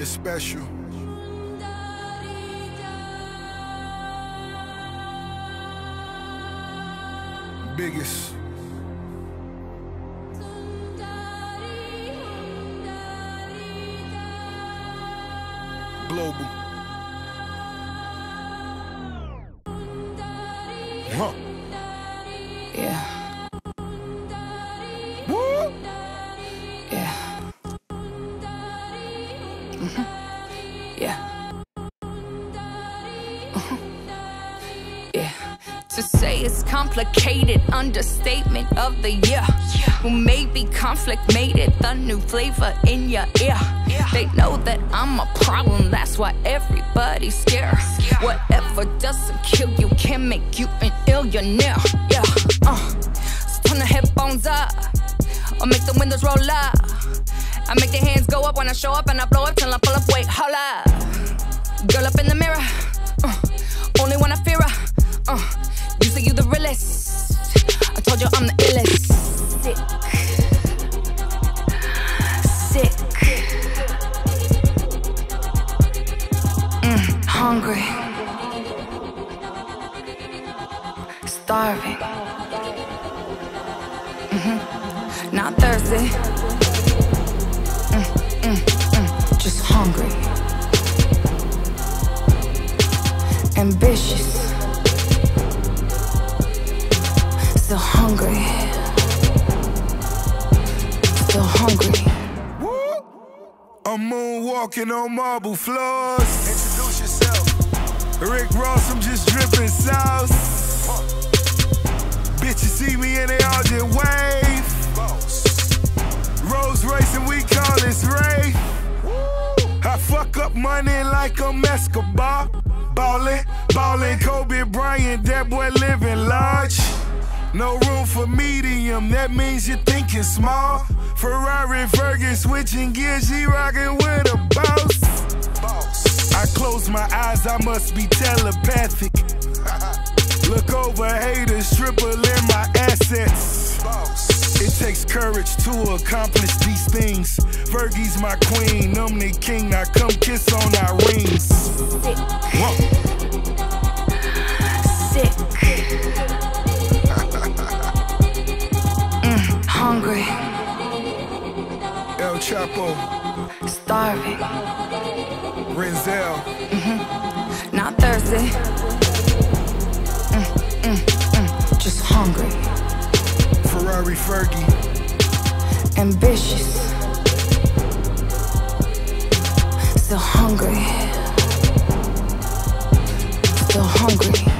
It's special. Biggest. Global. Huh. Yeah, Mhm. Yeah. Uh-huh. Yeah. To say it's complicated, understatement of the year. Well, maybe conflict made it the new flavor in your ear. They know that I'm a problem, that's why everybody's scared. Whatever doesn't kill you can make you an illionaire. Yeah, uh. So turn the headphones up, or make the windows roll up. I make the hands go up when I show up, and I blow up till I pull up. Wait, hold up. Girl up in the mirror, uh, only when I fear her. Uh, you say you the realest. I told you I'm the illest. Sick, sick, mm, hungry, starving. Mhm. Not thirsty. Hungry. ambitious, still hungry, still hungry. I'm moonwalking on marble floors. Introduce yourself. Rick Ross, I'm just dripping sauce. Bitches see me and they all just wave. Rolls Royce and we call this rave. I fuck up money like I'm Escobar. Ballin', ballin', Kobe Bryant, that boy living large. No room for medium, that means you're thinking small. Ferrari, Fergie, switching gears, she rockin' with a boss. I close my eyes, I must be telepathic. Look over haters, triple in my assets. It takes courage to accomplish these things. Fergie's my queen, I'm the king. Now come kiss on our rings. Whoa. Sick, mm, hungry, El Chapo, starving, Renzel, not thirsty. Ferrari Fergie. ambitious, still hungry, still hungry.